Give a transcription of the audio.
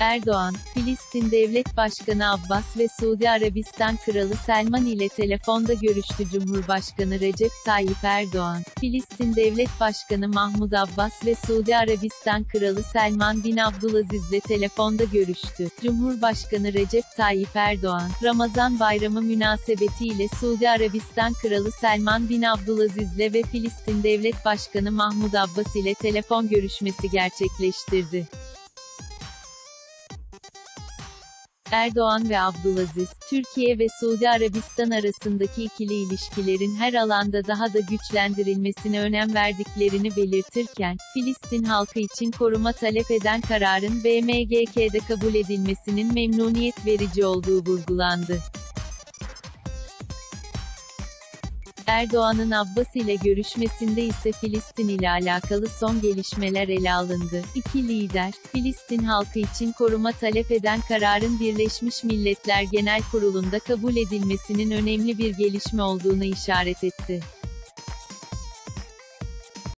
Erdoğan, Filistin Devlet Başkanı Abbas ve Suudi Arabistan Kralı Selman ile telefonda görüştü. Cumhurbaşkanı Recep Tayyip Erdoğan, Filistin Devlet Başkanı Mahmud Abbas ve Suudi Arabistan Kralı Selman bin Abdülaziz ile telefonda görüştü. Cumhurbaşkanı Recep Tayyip Erdoğan, Ramazan Bayramı münasebetiyle Suudi Arabistan Kralı Selman bin Abdülaziz ile ve Filistin Devlet Başkanı Mahmud Abbas ile telefon görüşmesi gerçekleştirdi. Erdoğan ve Abdülaziz, Türkiye ve Suudi Arabistan arasındaki ikili ilişkilerin her alanda daha da güçlendirilmesine önem verdiklerini belirtirken, Filistin halkı için koruma talep eden kararın BMGK'de kabul edilmesinin memnuniyet verici olduğu vurgulandı. Erdoğan'ın Abbas ile görüşmesinde ise Filistin ile alakalı son gelişmeler ele alındı. İki lider, Filistin halkı için koruma talep eden kararın Birleşmiş Milletler Genel Kurulu'nda kabul edilmesinin önemli bir gelişme olduğunu işaret etti.